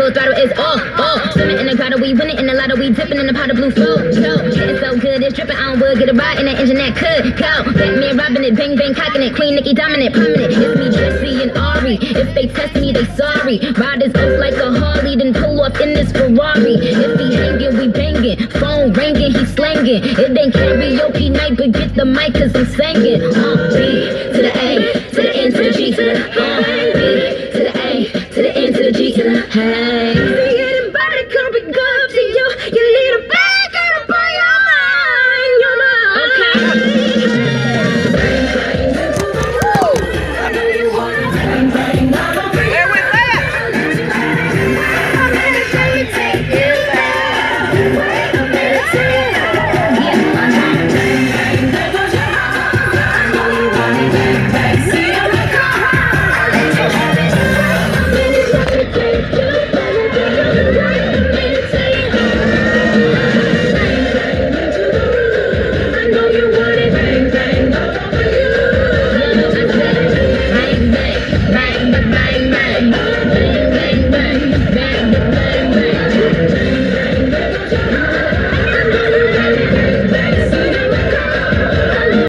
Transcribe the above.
full throttle is all, all. Swimming in the grotto, we winning in the lotto, we dipping in the pot of blue flow. It's so good, it's dripping, I don't would get a ride in the engine that could go. Batman robbing it, bang bang cocking it, Queen Nicki dominant, prominent. It's me, Jesse and Ari. If they test me, they sorry. Riders up like a Harley, then pull up in this Ferrari. If he hanging, we banging. Phone ringing, he slanging. It ain't karaoke night, but get the mic, cause I'm singing. Uh, B to the A, to the N, to the G, to the uh.